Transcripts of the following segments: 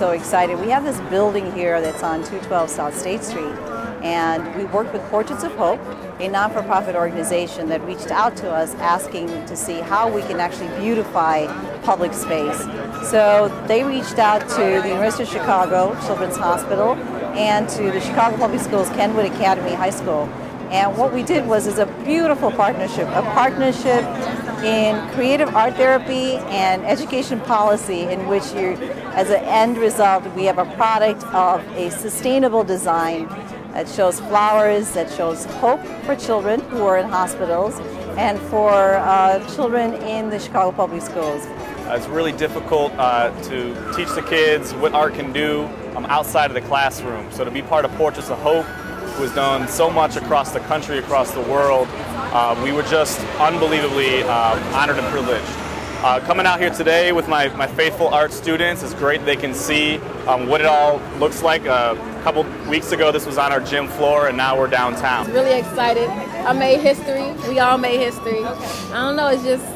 so excited. We have this building here that's on 212 South State Street, and we worked with Portraits of Hope, a non-for-profit organization that reached out to us asking to see how we can actually beautify public space. So they reached out to the University of Chicago Children's Hospital and to the Chicago Public Schools Kenwood Academy High School. And what we did was is a beautiful partnership, a partnership in creative art therapy and education policy in which you, as an end result, we have a product of a sustainable design that shows flowers, that shows hope for children who are in hospitals and for uh, children in the Chicago Public Schools. Uh, it's really difficult uh, to teach the kids what art can do um, outside of the classroom. So to be part of Portraits of Hope, who has done so much across the country, across the world, uh, we were just unbelievably uh, honored and privileged. Uh, coming out here today with my, my faithful art students is great. They can see um, what it all looks like. Uh, a couple weeks ago, this was on our gym floor, and now we're downtown. Really excited. I made history. We all made history. I don't know. It's just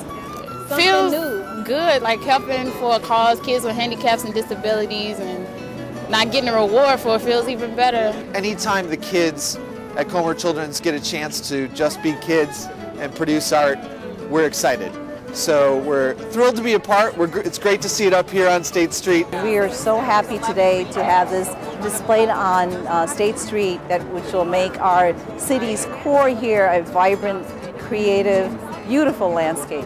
feels new. good, like helping for a cause, kids with handicaps and disabilities, and not getting a reward for it feels even better. Anytime the kids at Comer Children's get a chance to just be kids and produce art, we're excited. So we're thrilled to be a part. We're, it's great to see it up here on State Street. We are so happy today to have this displayed on uh, State Street that which will make our city's core here a vibrant, creative, beautiful landscape.